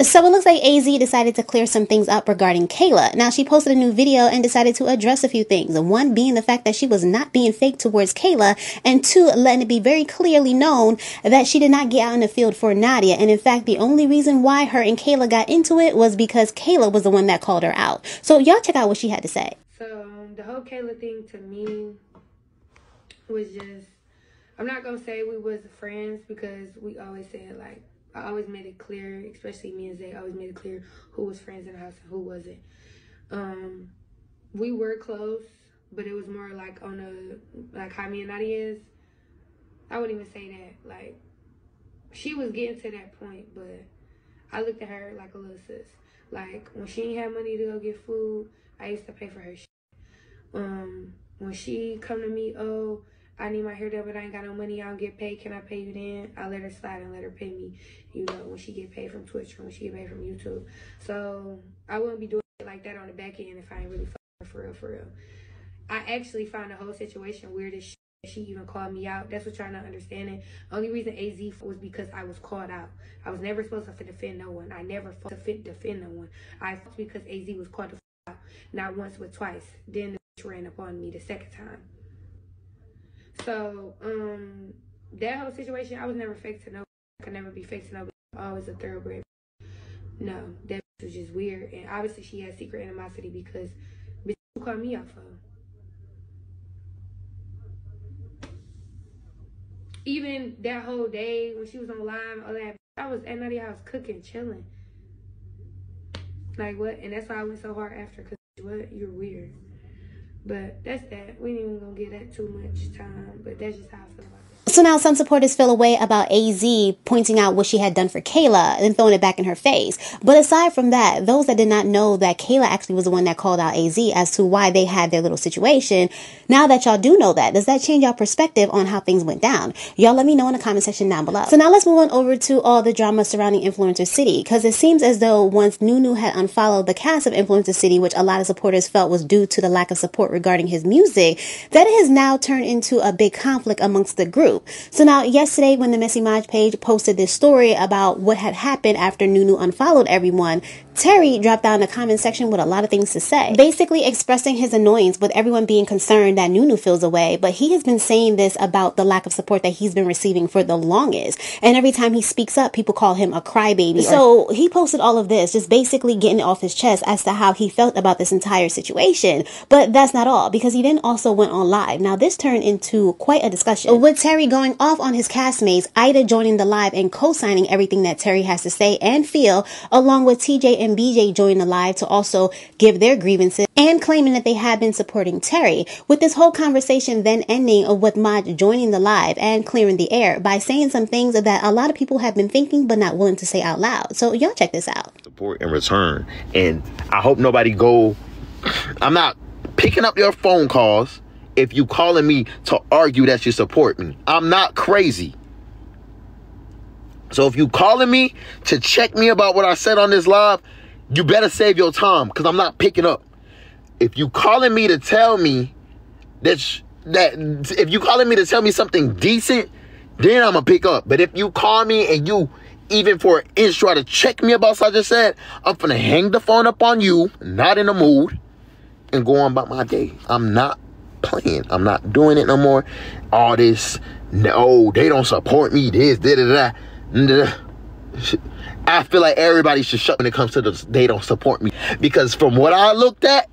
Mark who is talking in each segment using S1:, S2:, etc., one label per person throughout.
S1: So it looks like AZ decided to clear some things up regarding Kayla. Now she posted a new video and decided to address a few things. One being the fact that she was not being fake towards Kayla, and two, letting it be very clearly known that she did not get out in the field for Nadia. And in fact, the only reason why her and Kayla got into it was because Kayla was the one that called her out. So y'all check out what she had to say.
S2: So um, the whole Kayla thing to me was just I'm not gonna say we was friends because we always said like I always made it clear, especially me and Zay, always made it clear who was friends in the house and who wasn't. Um, we were close, but it was more like on a like how me and Nadia is. I wouldn't even say that. Like she was getting to that point, but I looked at her like a little sis. Like when she had money to go get food, I used to pay for her. Shit. Um, when she come to me, oh, I need my hair done, but I ain't got no money. I don't get paid. Can I pay you then? I let her slide and let her pay me, you know, when she get paid from Twitch or when she get paid from YouTube. So I wouldn't be doing it like that on the back end if I ain't really for real, for real. I actually find the whole situation weird as shit. She even called me out. That's what y'all not understanding. Only reason AZ was because I was called out. I was never supposed to defend no one. I never to defend no one. I because AZ was called out. Not once, but twice. Then the ran upon me the second time. So, um, that whole situation, I was never fake to nobody. I could never be fake to nobody. Always a thoroughbred. No, that was just weird. And obviously, she had secret animosity because bitch called me out for. Even that whole day when she was on live, all that, I was at Nadia house cooking, chilling. Like what? And that's why I went so hard after. Cause what? You're weird. But that's that. We ain't even gonna give that too much time. But that's just how I feel about it.
S1: So now some supporters feel a way about AZ pointing out what she had done for Kayla and throwing it back in her face. But aside from that, those that did not know that Kayla actually was the one that called out AZ as to why they had their little situation, now that y'all do know that, does that change y'all perspective on how things went down? Y'all let me know in the comment section down below. So now let's move on over to all the drama surrounding Influencer City, because it seems as though once Nunu had unfollowed the cast of Influencer City, which a lot of supporters felt was due to the lack of support regarding his music, that it has now turned into a big conflict amongst the group. So now yesterday when the Messy Maj page posted this story about what had happened after Nunu unfollowed everyone, Terry dropped down in the comment section with a lot of things to say, basically expressing his annoyance with everyone being concerned that Nunu feels away. But he has been saying this about the lack of support that he's been receiving for the longest. And every time he speaks up, people call him a crybaby. So he posted all of this, just basically getting it off his chest as to how he felt about this entire situation. But that's not all, because he then also went on live. Now this turned into quite a discussion with Terry going off on his castmates, Ida joining the live and co-signing everything that Terry has to say and feel, along with TJ and BJ joining the live to also give their grievances and claiming that they have been supporting Terry, with this whole conversation then ending with Maj joining the live and clearing the air by saying some things that a lot of people have been thinking but not willing to say out loud. So y'all check this out.
S3: Support in return. And I hope nobody go I'm not picking up your phone calls if you calling me to argue that you support me. I'm not crazy. So if you calling me to check me about what I said on this live, you better save your time because I'm not picking up. If you calling me to tell me that that if you calling me to tell me something decent, then I'm gonna pick up. But if you call me and you even for an inch try to check me about what I just said, I'm gonna hang the phone up on you, not in the mood, and go on about my day. I'm not playing. I'm not doing it no more. All this, no, they don't support me. This, da da da. I feel like everybody should shut when it comes to the they don't support me. Because from what I looked at,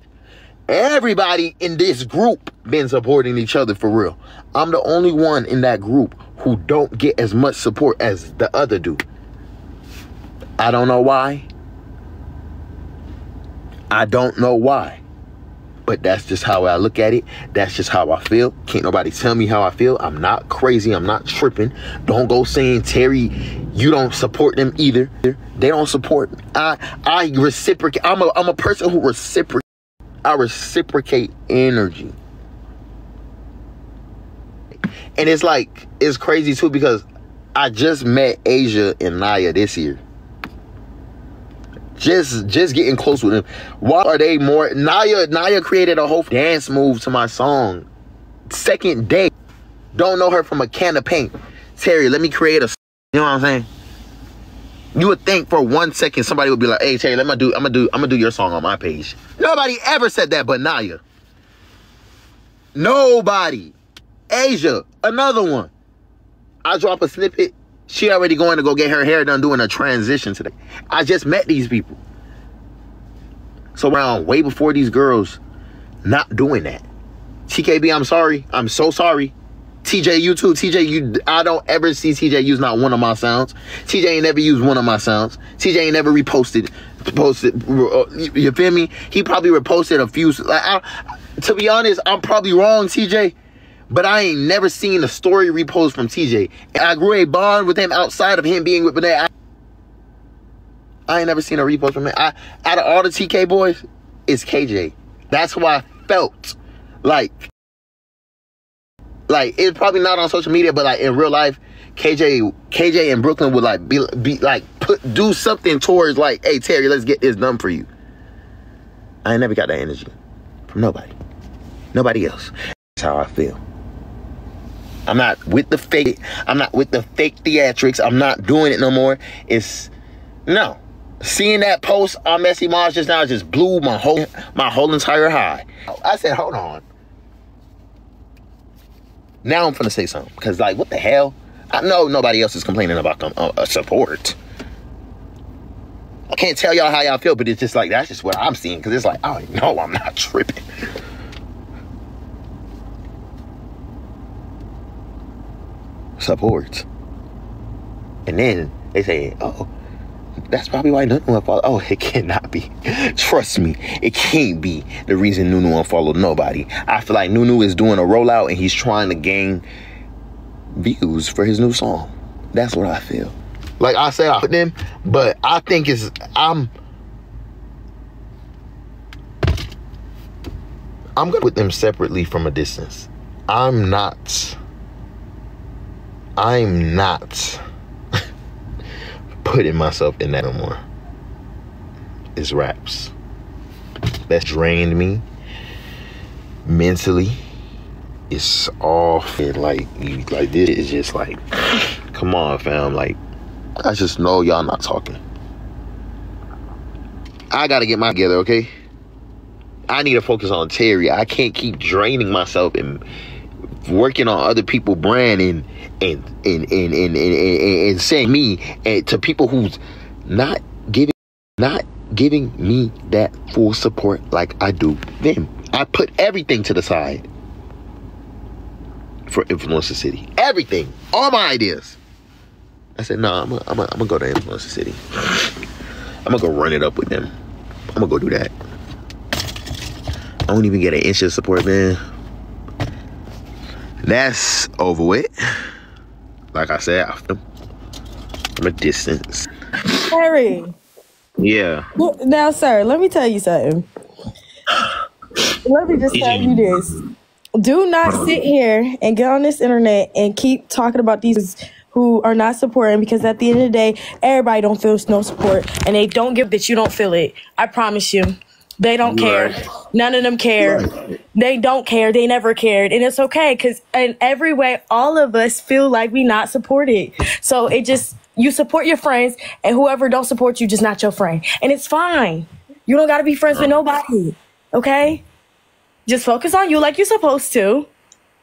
S3: everybody in this group been supporting each other for real. I'm the only one in that group who don't get as much support as the other do. I don't know why. I don't know why. But that's just how I look at it. That's just how I feel. Can't nobody tell me how I feel. I'm not crazy. I'm not tripping. Don't go saying Terry, you don't support them either. They don't support me. I I reciprocate. I'm a I'm a person who reciprocate. I reciprocate energy. And it's like it's crazy too because I just met Asia and Naya this year just just getting close with them. Why are they more? Naya Naya created a whole dance move to my song. Second day, don't know her from a can of paint. Terry, let me create a. You know what I'm saying? You would think for one second somebody would be like, "Hey, Terry, let me do. I'm gonna do. I'm gonna do your song on my page." Nobody ever said that, but Naya. Nobody. Asia, another one. I drop a snippet. She already going to go get her hair done doing a transition today. I just met these people. So around way before these girls not doing that. TKB, I'm sorry. I'm so sorry. TJ, you too. TJ, you I don't ever see TJ use not one of my sounds. TJ ain't never used one of my sounds. TJ ain't never reposted posted you feel me? He probably reposted a few like I, to be honest, I'm probably wrong, TJ. But I ain't never seen a story repost from TJ. I grew a bond with him outside of him being with Benet. I, I ain't never seen a repost from him. I, out of all the TK boys, it's KJ. That's who I felt like. Like it's probably not on social media, but like in real life, KJ, KJ in Brooklyn would like be, be like put do something towards like, hey Terry, let's get this done for you. I ain't never got that energy from nobody, nobody else. That's how I feel. I'm not with the fake. I'm not with the fake theatrics. I'm not doing it no more. It's no. Seeing that post on Messy Maj just now just blew my whole my whole entire high. I said, hold on. Now I'm gonna say something because like, what the hell? I know nobody else is complaining about them uh, support. I can't tell y'all how y'all feel, but it's just like that's just what I'm seeing because it's like, oh no, I'm not tripping. Support. And then they say, oh, that's probably why Nunu unfollowed. Oh, it cannot be. Trust me, it can't be the reason Nunu unfollowed nobody. I feel like Nunu is doing a rollout and he's trying to gain views for his new song. That's what I feel. Like I said, I put them, but I think it's I'm I'm gonna put them separately from a distance. I'm not I'm not putting myself in that no more. It's raps. That's drained me mentally. It's off. It like you like this is just like come on fam. Like I just know y'all not talking. I gotta get my together, okay? I need to focus on Terry. I can't keep draining myself and working on other people' brand and and and and and, and, and, and saying me and to people who's not giving not giving me that full support like I do them. I put everything to the side for Influencer City. Everything. All my ideas. I said, no, I'm gonna I'm go to Influencer City. I'm gonna go run it up with them. I'm gonna go do that. I don't even get an inch of support, man. That's over with. Like I said, from a distance.
S4: Harry.
S3: Yeah.
S4: Now, sir, let me tell you something. Let me just tell you this. Do not sit here and get on this internet and keep talking about these who are not supporting because at the end of the day, everybody don't feel no support and they don't give that you don't feel it. I promise you. They don't care. None of them care. Right. They don't care. They never cared. And it's okay because in every way, all of us feel like we not supported. So it just, you support your friends and whoever don't support you, just not your friend. And it's fine. You don't got to be friends with nobody. Okay? Just focus on you like you're supposed to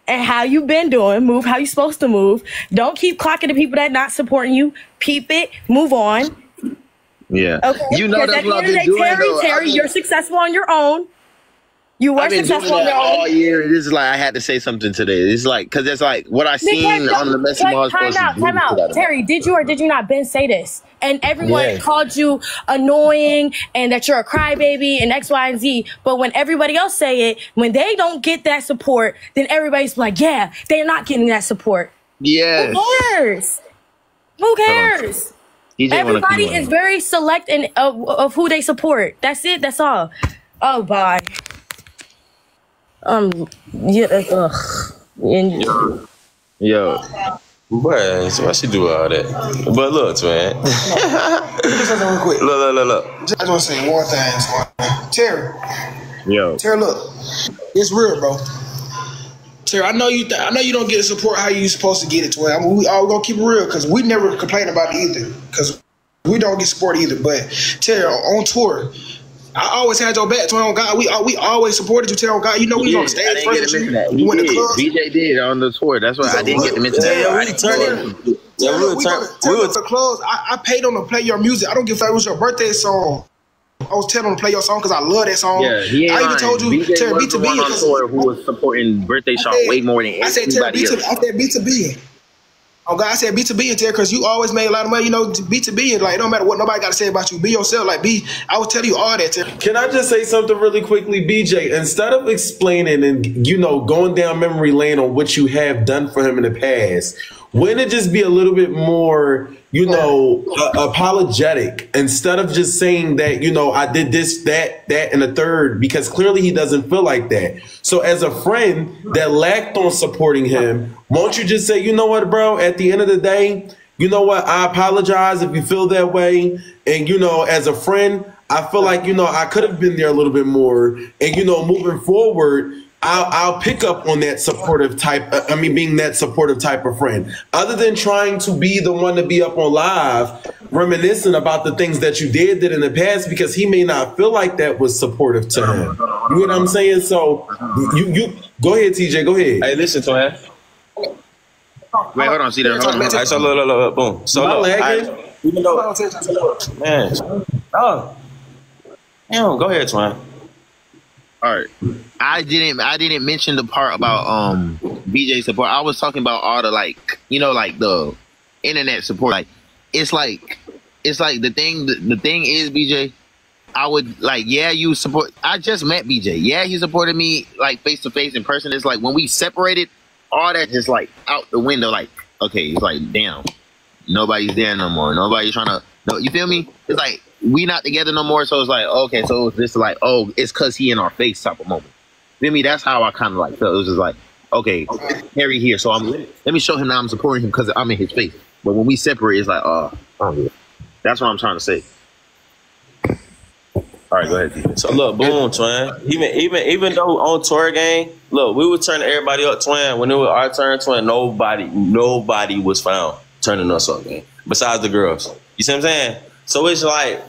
S4: and how you been doing. Move how you supposed to move. Don't keep clocking the people that not supporting you. Peep it. Move on
S3: yeah. Okay. You know that's what I've been doing.
S4: Terry, though. Terry, I mean, you're successful on your own. You were successful on your own.
S3: all year. This is like I had to say something today. It's like because it's like what I seen on the Messy Maj
S4: Time out, time out. Terry, did you or did you not Ben say this? And everyone yeah. called you annoying and that you're a crybaby and X, Y, and Z. But when everybody else say it, when they don't get that support, then everybody's like, yeah, they're not getting that support.
S3: Yes.
S4: Who cares? Who cares? Everybody is very select in of, of who they support. That's it. That's all. Oh, bye. Um. Yeah. Ugh. And,
S3: Yo.
S5: Boy, so why she do all that? But look, man.
S6: real quick.
S5: Look, look, look, look.
S6: I just want to say one thing, Terry.
S3: Yo.
S6: Terry, look. It's real, bro. Terry, I know you. Th- I know you don't get support how you supposed to get it. To I mean, we all gonna keep it real because we never complain about it either. Because we don't get support either. But Terry on tour. I always had your back, Twin on God. We uh, we always supported you, Terry on God. You know we was on
S3: I
S6: stage
S3: didn't get
S6: first.
S3: to
S6: with
S3: mention that.
S6: you.
S3: He
S6: We went to
S3: did.
S6: clubs.
S3: BJ did on the tour. That's why I didn't get to mention
S5: Yeah,
S3: that.
S5: yeah,
S3: I didn't-
S5: turned it. Yeah,
S6: Tell
S5: we
S6: them
S5: were
S6: we
S5: turn.
S6: go to- tell
S5: We
S6: them
S5: were
S6: to clubs. I, I paid them to play your music. I don't give a fuck it was your birthday song. I was telling them to play your song because I love that song.
S3: Yeah, he ain't
S6: I even told you,
S3: BJ
S6: Terry,
S3: was the
S6: B2B.
S3: on tour who was supporting Birthday Shot
S6: said-
S3: way more than
S6: I said Terry
S3: everybody
S6: B2B.
S3: else.
S6: I said B2B. Oh God, I said B2B and Terry because you always made a lot of money. You know, B to B, and like it don't matter what nobody got to say about you. Be yourself. Like be. I will tell you all that, Terry.
S7: Can I just say something really quickly, BJ? Instead of explaining and you know going down memory lane on what you have done for him in the past, wouldn't it just be a little bit more, you know, uh, apologetic instead of just saying that you know I did this, that, that, and the third? Because clearly he doesn't feel like that. So as a friend that lacked on supporting him, won't you just say, you know what, bro? At the end of the day, you know what? I apologize if you feel that way. And, you know, as a friend, I feel like, you know, I could have been there a little bit more. And, you know, moving forward, I'll, I'll pick up on that supportive type. uh, I mean, being that supportive type of friend. Other than trying to be the one to be up on live, reminiscing about the things that you did did in the past, because he may not feel like that was supportive to him. You know what I'm saying? So, you you go ahead, TJ. Go ahead.
S5: Hey, listen, Twin.
S3: Wait, hold on, see that. Hold on.
S5: All right, so look, look, look, boom. So
S7: Am I
S5: look,
S7: lagging?
S5: I, even though, man, oh, damn, go ahead, Twin.
S3: All right. I didn't I didn't mention the part about um BJ support. I was talking about all the like you know like the internet support. Like it's like it's like the thing the, the thing is BJ. I would like yeah you support. I just met BJ. Yeah he supported me like face to face in person. It's like when we separated, all that just like out the window. Like okay, it's like damn, nobody's there no more. Nobody's trying to. No, you feel me? It's like we not together no more. So it's like okay, so just like oh, it's cause he in our face type of moment. Me? That's how I kind of like felt. It was just like okay, Harry here, so I'm let me show him that I'm supporting him because I'm in his face. But when we separate, it's like oh, oh that's what I'm trying to say. All right, go ahead.
S5: So look, boom, twin. Even even even though on tour game, look, we were turning everybody up, twin. When it was our turn, twin, nobody nobody was found turning us up, man. Besides the girls. You see what I'm saying? So it's like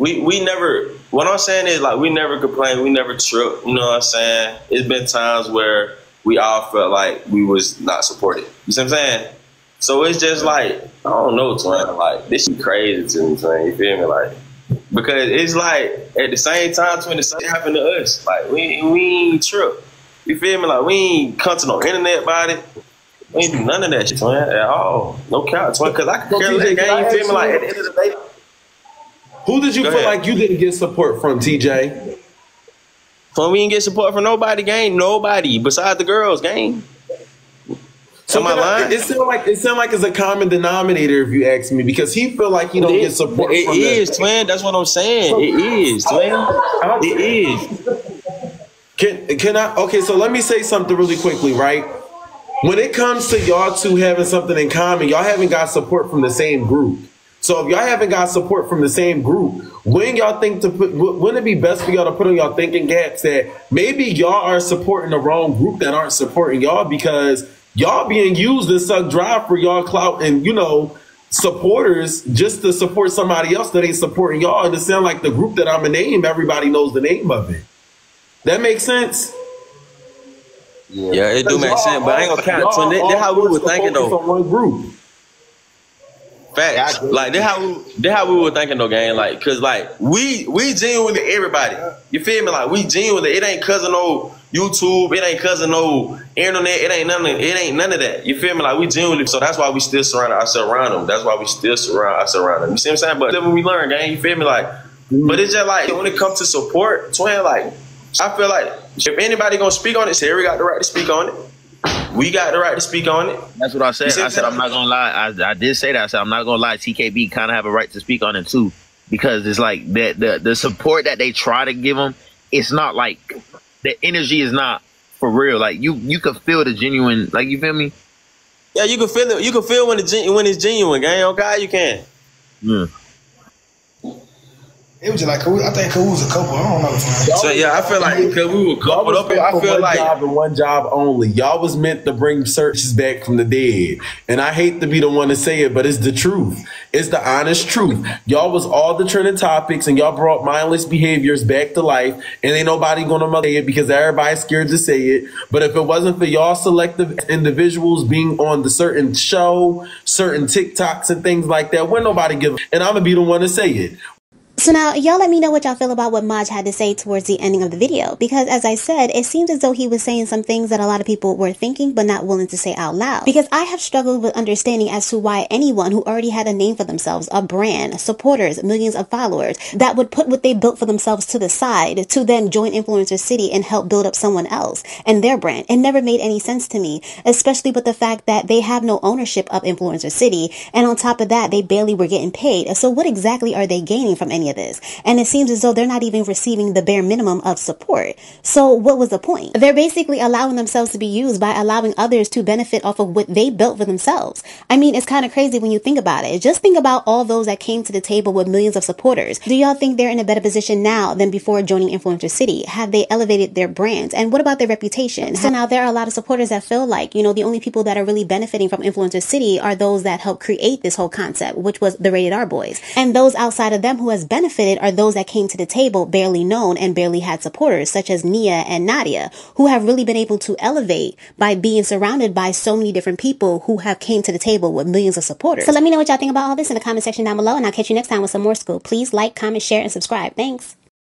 S5: we we never what I'm saying is like we never complain, we never trip, you know what I'm saying? It's been times where we all felt like we was not supported. You see what I'm saying? So it's just like, I don't know, twin. Like this is crazy to me, twin. You feel me? Like because it's like at the same time, twin, the same happened to us. Like we we ain't trip. You feel me? Like we ain't come to no internet about it. We ain't do none of that shit, twin, at all. No count, twin. Cause I could care
S7: TJ,
S5: less
S7: can
S5: game. You feel me? Like at the end of the day.
S7: Who did you
S5: Go
S7: feel
S5: ahead.
S7: like you didn't get support from, TJ?
S5: When we didn't get support from nobody, gang, nobody besides the girls, gang.
S7: So
S5: Am I lying?
S7: it sound like it sound like it's a common denominator if you ask me because he feel like he don't
S5: It-
S7: get support.
S5: It
S7: from
S5: is, twin. That's what I'm saying. It is, twin. It is.
S7: Can can I? Okay, so let me say something really quickly, right? When it comes to y'all two having something in common, y'all haven't got support from the same group. So if y'all haven't got support from the same group, when y'all think to put, wouldn't it be best for y'all to put on y'all thinking gaps that maybe y'all are supporting the wrong group that aren't supporting y'all because y'all being used and suck drive for y'all clout and you know supporters just to support somebody else that ain't supporting y'all. And it sound like the group that I'm gonna name, everybody knows the name of it. That makes sense.
S5: Yeah, it do make sense, but I ain't gonna count. Twin, that, that how we were thinking though.
S7: On one group.
S5: Facts. Like that how we that how we were thinking though, gang. Like, cause like we we genuinely everybody. You feel me? Like we genuinely. It ain't of no YouTube. It ain't of no internet. It ain't none. Of, it ain't none of that. You feel me? Like we genuinely. So that's why we still surround ourselves around them. That's why we still surround ourselves around them. You see what I'm saying? But then when we learn, gang, you feel me? Like, but it's just like when it comes to support, twin. Like, I feel like if anybody gonna speak on it, Terry got the right to speak on it. We got the right to speak on it.
S3: That's what I said.
S5: You
S3: I said
S5: I'm
S3: I'm not gonna lie. I, I did say that. I said I'm not gonna lie. TKB kind of have a right to speak on it too, because it's like the the the support that they try to give them. It's not like the energy is not for real. Like you you can feel the genuine. Like you feel me?
S5: Yeah, you can feel it. You can feel when it's when it's genuine, gang. God, you can.
S3: Yeah.
S6: It was just like I think cause we was a couple. I don't know.
S5: So yeah, I feel like because we were
S7: Y'all
S5: coupled up, I
S7: for
S5: feel
S7: one
S5: like
S7: job and one job only. Y'all was meant to bring searches back from the dead. And I hate to be the one to say it, but it's the truth. It's the honest truth. Y'all was all the trending topics and y'all brought mindless behaviors back to life. And ain't nobody gonna say it because everybody's scared to say it. But if it wasn't for y'all selective individuals being on the certain show, certain TikToks and things like that, when nobody give and I'm gonna be the one to say it.
S1: So now, y'all let me know what y'all feel about what Maj had to say towards the ending of the video. Because as I said, it seems as though he was saying some things that a lot of people were thinking but not willing to say out loud. Because I have struggled with understanding as to why anyone who already had a name for themselves, a brand, supporters, millions of followers, that would put what they built for themselves to the side to then join Influencer City and help build up someone else and their brand. It never made any sense to me, especially with the fact that they have no ownership of Influencer City. And on top of that, they barely were getting paid. So what exactly are they gaining from any of this? And it seems as though they're not even receiving the bare minimum of support. So what was the point? They're basically allowing themselves to be used by allowing others to benefit off of what they built for themselves. I mean, it's kind of crazy when you think about it. Just think about all those that came to the table with millions of supporters. Do y'all think they're in a better position now than before joining Influencer City? Have they elevated their brands? And what about their reputation? So now there are a lot of supporters that feel like, you know, the only people that are really benefiting from Influencer City are those that helped create this whole concept, which was the Rated R Boys. And those outside of them who has benefited are those that came to the table barely known and barely had supporters, such as Nia and Nadia, who have really been able to elevate by being surrounded by so many different people who have came to the table with millions of supporters. So let me know what y'all think about all this in the comment section down below, and I'll catch you next time with some more school. Please like, comment, share, and subscribe. Thanks.